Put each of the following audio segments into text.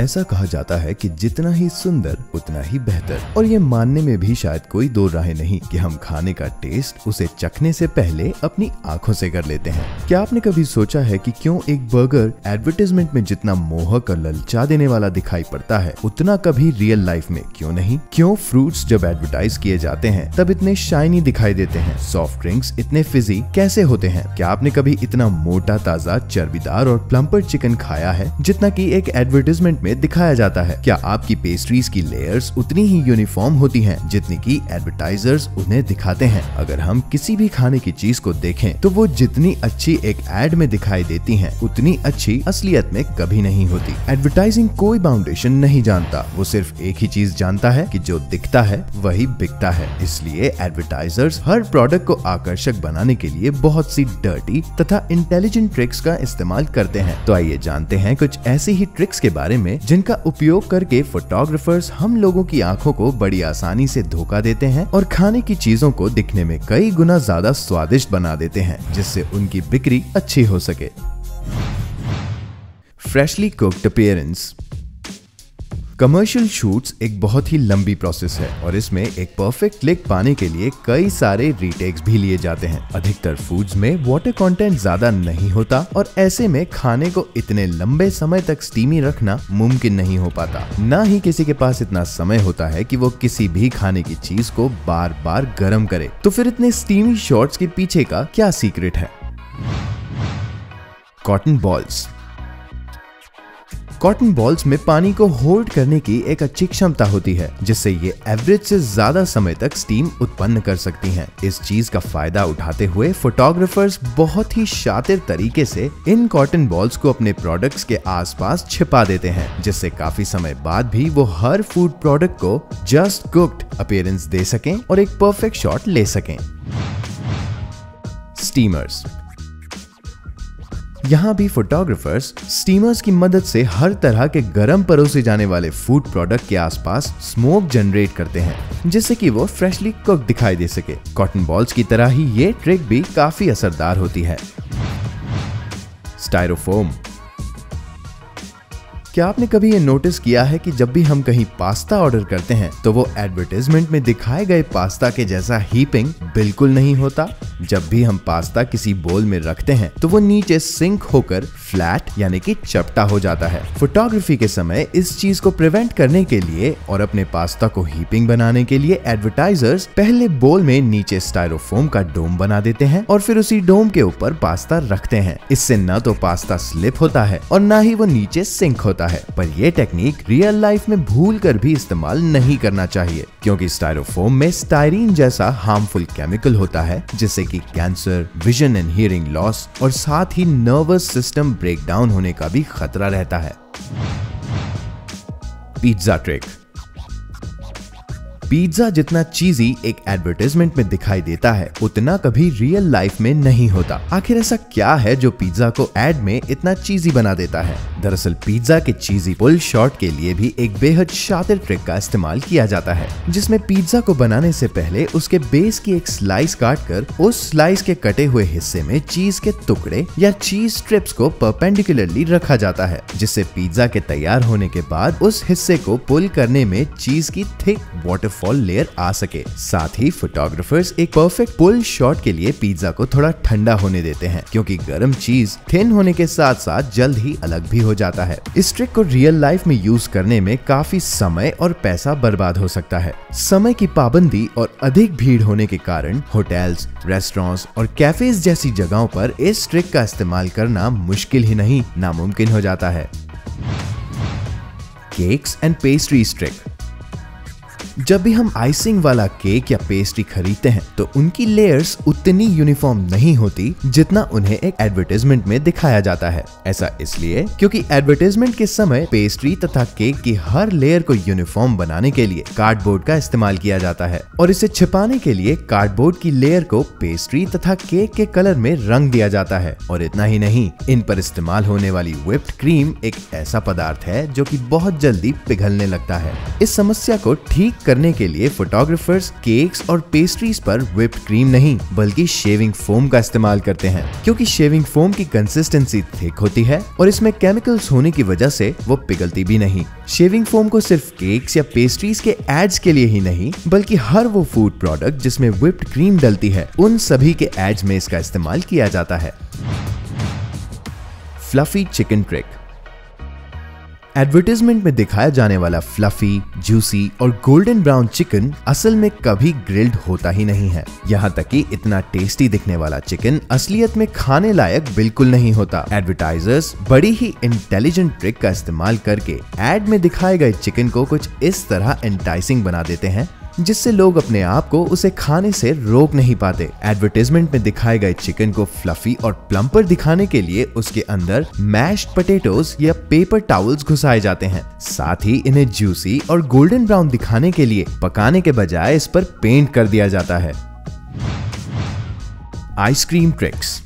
ऐसा कहा जाता है कि जितना ही सुंदर, उतना ही बेहतर। और ये मानने में भी शायद कोई दो राहें नहीं कि हम खाने का टेस्ट उसे चखने से पहले अपनी आँखों से कर लेते हैं। क्या आपने कभी सोचा है कि क्यों एक बर्गर एडवर्टीजमेंट में जितना मोहक और ललचा देने वाला दिखाई पड़ता है, उतना कभी रियल लाइफ में? क्यों नहीं? क्यों फ्रूट्स जब एडवर्टाइज किए जाते हैं, तब इतने शाइनी दिखाई देते हैं? सॉफ्ट ड्रिंक्स इतने फिजी कैसे होते हैं? क्या आपने कभी इतना मोटा, ताज़ा, चर्बीदार और प्लम्पर चिकन खाया है, जितना की एक एडवर्टीजमेंट में दिखाया जाता है। क्या आपकी पेस्ट्रीज की लेयर्स उतनी ही यूनिफॉर्म होती हैं जितनी की एडवर्टाइजर्स उन्हें दिखाते हैं? अगर हम किसी भी खाने की चीज़ को देखें तो वो जितनी अच्छी एक एड में दिखाई देती है, उतनी अच्छी असलियत में कभी नहीं होती। एडवर्टाइजिंग कोई बाउंडेशन नहीं जानता। वो सिर्फ़ एक ही चीज़ जानता है कि जो दिखता है, वही बिकता है। इसलिए एडवर्टाइजर्स हर प्रोडक्ट को आकर्षक बनाने के लिए बहुत सी डर्टी तथा इंटेलिजेंट ट्रिक्स का इस्तेमाल करते हैं। तो आइए जानते हैं कुछ ऐसी ही ट्रिक्स के बारे में जिनका उपयोग करके फोटोग्राफर्स हम लोगों की आँखों को बड़ी आसानी से धोखा देते हैं और खाने की चीज़ों को दिखने में कई गुना ज़्यादा स्वादिष्ट बना देते हैं, जिससे उनकी बिक्री अच्छी हो सके। Freshly cooked appearance commercial shoots एक बहुत ही लंबी प्रोसेस है और इसमें एक परफेक्ट क्लिक पाने के लिए कई सारे रीटेक्स भी लिए जाते हैं। अधिकतर फूड्स में वाटर कंटेंट ज़्यादा नहीं होता और ऐसे में खाने को इतने लंबे समय तक स्टीमी रखना मुमकिन नहीं हो पाता। न ही किसी के पास इतना समय होता है कि वो किसी भी खाने की चीज़ को बार बार गर्म करे। तो फिर इतने स्टीमी शॉट्स के पीछे का क्या सीक्रेट है? कॉटन बॉल्स कॉटन बॉल्स में पानी को होल्ड करने की एक अच्छी क्षमता होती है, जिससे ये एवरेज से ज़्यादा समय तक स्टीम उत्पन्न कर सकती हैं। इस चीज़ का फ़ायदा उठाते हुए फोटोग्राफर्स बहुत ही शातिर तरीके से इन कॉटन बॉल्स को अपने प्रोडक्ट्स के आसपास छिपा देते हैं, जिससे काफ़ी समय बाद भी वो हर फ़ूड प्रोडक्ट को जस्ट कुक्ड अपियरेंस दे सकें और एक परफेक्ट शॉट ले सकें स्टीमर्स यहाँ भी फोटोग्राफर्स स्टीमर्स की मदद से हर तरह के गर्म परोसे जाने वाले फ़ूड प्रोडक्ट के आसपास स्मोक जनरेट करते हैं, जिससे कि वो फ्रेशली कुक दिखाई दे सके। कॉटन बॉल्स की तरह ही ये ट्रिक भी काफ़ी असरदार होती है। स्टाइरोफोम क्या आपने कभी ये नोटिस किया है कि जब भी हम कहीं पास्ता ऑर्डर करते हैं तो वो एडवर्टीजमेंट में दिखाए गए पास्ता के जैसा हीपिंग बिल्कुल नहीं होता? जब भी हम पास्ता किसी बोल में रखते हैं तो वो नीचे सिंक होकर फ्लैट यानी कि चपटा हो जाता है। फोटोग्राफी के समय इस चीज़ को प्रिवेंट करने के लिए और अपने पास्ता को हीपिंग बनाने के लिए एडवर्टाइजर्स पहले बोल में नीचे स्टाइरोफोम का डोम बना देते हैं और फिर उसी डोम के ऊपर पास्ता रखते हैं। इससे न तो पास्ता स्लिप होता है और न ही वो नीचे सिंक होता है। पर यह टेक्निक रियल लाइफ में भूल कर भी इस्तेमाल नहीं करना चाहिए। क्योंकि स्टायरोफोम में स्टायरीन जैसा हार्मफुल केमिकल होता है, जिससे कि cancer vision and hearing loss और साथ ही नर्वस सिस्टम ब्रेकडाउन होने का भी खतरा रहता है। पिज्जा ट्रिक पिज्जा जितना चीजी एक एडवर्टाइजमेंट में दिखाई देता है, उतना कभी रियल लाइफ में नहीं होता। आखिर ऐसा क्या है जो पिज्जा को एड में इतना चीजी बना देता है? दरअसल पिज्जा के चीजी पुल शॉट के लिए भी एक बेहद शातिर ट्रिक का इस्तेमाल किया जाता है, जिसमें पिज्जा को बनाने से पहले उसके बेस की एक स्लाइस काट कर उस स्लाइस के कटे हुए हिस्से में चीज़ के टुकड़े या चीज़ स्ट्रिप्स को परपेंडिकुलरली रखा जाता है, जिससे पिज्जा के तैयार होने के बाद उस हिस्से को पुल करने में चीज़ की थिक वाटर फॉल लेयर आ सके। साथ ही फोटोग्राफर्स एक परफेक्ट पुल शॉट के लिए पिज्जा को थोड़ा ठंडा होने देते हैं, क्योंकि गर्म चीज़ थिन होने के साथ साथ जल्द ही अलग भी हो जाता है। इस ट्रिक को रियल लाइफ में यूज़ करने में काफ़ी समय और पैसा बर्बाद हो सकता है। समय की पाबंदी और अधिक भीड़ होने के कारण होटल्स रेस्टोरेंट्स और कैफेज जैसी जगहों पर इस ट्रिक का इस्तेमाल करना मुश्किल ही नहीं, नामुमकिन हो जाता है। केक्स एंड पेस्ट्री ट्रिक जब भी हम आइसिंग वाला केक या पेस्ट्री खरीदते हैं तो उनकी लेयर्स उतनी यूनिफॉर्म नहीं होती जितना उन्हें एक एडवर्टाइजमेंट में दिखाया जाता है। ऐसा इसलिए क्योंकि एडवर्टाइजमेंट के समय पेस्ट्री तथा केक की हर लेयर को यूनिफॉर्म बनाने के लिए कार्डबोर्ड का इस्तेमाल किया जाता है और इसे छिपाने के लिए कार्डबोर्ड की लेयर को पेस्ट्री तथा केक के कलर में रंग दिया जाता है। और इतना ही नहीं, इन पर इस्तेमाल होने वाली विप्ड क्रीम एक ऐसा पदार्थ है जो कि बहुत जल्दी पिघलने लगता है। इस समस्या को ठीक करने के लिए फोटोग्राफर्स केक्स और पेस्ट्रीज पर विप्ड क्रीम नहीं, बल्कि शेविंग फोम का इस्तेमाल करते हैं। क्योंकि शेविंग फोम की कंसिस्टेंसी थिक होती है और इसमें केमिकल्स होने की वजह से वो पिघलती भी नहीं। शेविंग फोम को सिर्फ़ केक्स या पेस्ट्रीज के एड्स के लिए ही नहीं, बल्कि हर वो फ़ूड प्रोडक्ट जिसमें विप्ड क्रीम डलती है, उन सभी के एड्स में इसका इस्तेमाल किया जाता है। फ्लफी चिकन ट्रिक एडवर्टीजमेंट में दिखाया जाने वाला फ्लफी जूसी और गोल्डन ब्राउन चिकन असल में कभी ग्रिल्ड होता ही नहीं है। यहाँ तक कि इतना टेस्टी दिखने वाला चिकन असलियत में खाने लायक बिल्कुल नहीं होता। एडवर्टाइजर्स बड़ी ही इंटेलिजेंट ट्रिक का इस्तेमाल करके एड में दिखाए गए चिकन को कुछ इस तरह एंटाइसिंग बना देते हैं। जिससे लोग अपने आप को उसे खाने से रोक नहीं पाते। एडवर्टीजमेंट में दिखाए गए चिकन को फ्लफी और प्लम्पर दिखाने के लिए उसके अंदर मैश्ड पटेटोज या पेपर टावल्स घुसाए जाते हैं। साथ ही इन्हें जूसी और गोल्डन ब्राउन दिखाने के लिए पकाने के बजाय इस पर पेंट कर दिया जाता है। आइसक्रीम ट्रिक्स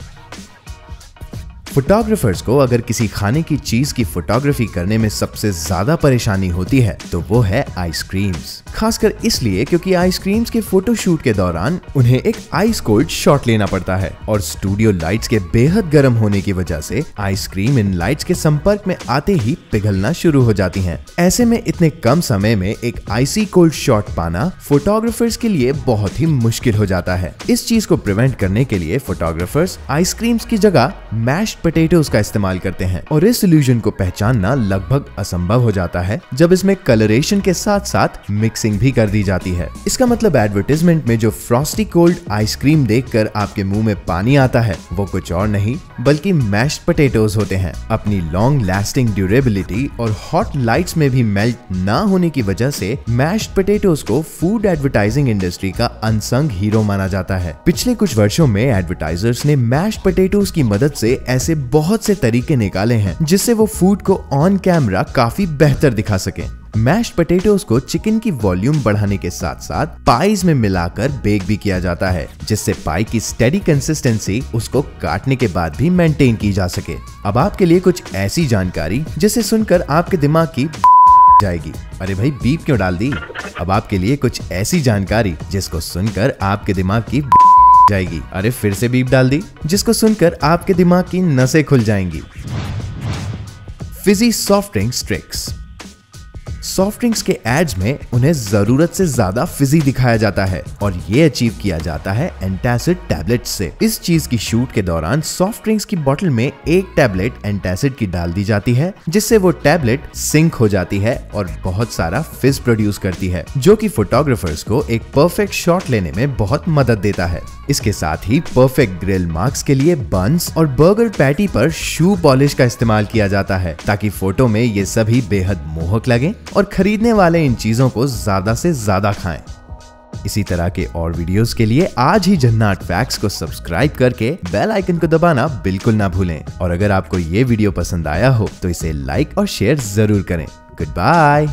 फोटोग्राफर्स को अगर किसी खाने की चीज़ की फोटोग्राफी करने में सबसे ज़्यादा परेशानी होती है तो वो है आइसक्रीम्स खासकर इसलिए क्योंकि आइसक्रीम्स के फोटोशूट के दौरान उन्हें एक आइस कोल्ड शॉट लेना पड़ता है और स्टूडियो लाइट्स के बेहद गर्म होने की वजह से आइसक्रीम इन लाइट्स के संपर्क में आते ही पिघलना शुरू हो जाती हैं। ऐसे में इतने कम समय में एक आइसी कोल्ड शॉट पाना फोटोग्राफर्स के लिए बहुत ही मुश्किल हो जाता है इस चीज़ को प्रिवेंट करने के लिए फोटोग्राफर्स आइसक्रीम्स की जगह मैश्ड पोटेटोज का इस्तेमाल करते हैं और इस सोल्यूशन को पहचानना लगभग असंभव हो जाता है, जब इसमें कलरेशन के साथ साथ मिक्सिंग भी कर दी जाती है। इसका मतलब एडवर्टीजमेंट में जो फ्रॉस्टी कोल्ड आइसक्रीम देखकर आपके मुँह में पानी आता है, वो कुछ और नहीं, बल्कि मैश्ड पोटेटोज होते हैं। अपनी लॉन्ग लास्टिंग ड्यूरेबिलिटी और हॉट लाइट्स में भी मेल्ट ना होने की वजह से मैश्ड पोटेटोज को फ़ूड एडवर्टाइजिंग इंडस्ट्री का अनसंग हीरो माना जाता है। पिछले कुछ वर्षों में एडवर्टाइजर्स ने मैश्ड पोटेटोज की मदद से ऐसे बहुत से तरीके निकाले हैं, जिससे वो फ़ूड को ऑन कैमरा काफ़ी बेहतर दिखा सके। मैश पोटेटोज को चिकन की वॉल्यूम बढ़ाने के साथ साथ पाइज में मिलाकर बेक भी किया जाता है, जिससे पाई की स्टेडी कंसिस्टेंसी उसको काटने के बाद भी मेंटेन की जा सके। अब आपके लिए कुछ ऐसी जानकारी, जिसे सुनकर आपके दिमाग की जाएगी। अरे भाई बीप क्यों डाल दी? अब आपके लिए कुछ ऐसी जानकारी, जिसको सुनकर आपके दिमाग की जाएगी। अरे फिर से बीप डाल दी, जिसको सुनकर आपके दिमाग की नसें खुल जाएँगी। फिजी सॉफ्ट ड्रिंक स्ट्रिक्स सॉफ्ट ड्रिंक्स के एड्स में उन्हें ज़रूरत से ज़्यादा फिजी दिखाया जाता है और ये अचीव किया जाता है एंटासिड टैबलेट से। इस चीज़ की शूट के दौरान सॉफ्ट ड्रिंक्स की बोतल में एक टैबलेट एंटासिड की डाल दी जाती है, जिससे वो टैबलेट सिंक हो जाती है और बहुत सारा फिज प्रोड्यूस करती है, जो की फोटोग्राफर्स को एक परफेक्ट शॉट लेने में बहुत मदद देता है। इसके साथ ही परफेक्ट ग्रिल मार्क्स के लिए बंस और बर्गर पैटी पर शू पॉलिश का इस्तेमाल किया जाता है, ताकि फ़ोटो में ये सभी बेहद मोहक लगे और खरीदने वाले इन चीज़ों को ज़्यादा से ज़्यादा खाएँ। इसी तरह के और वीडियोस के लिए आज ही जन्नाट फैक्ट्स को सब्सक्राइब करके बेल आइकन को दबाना बिल्कुल ना भूलें। और अगर आपको ये वीडियो पसंद आया हो तो इसे लाइक और शेयर ज़रूर करें। Good bye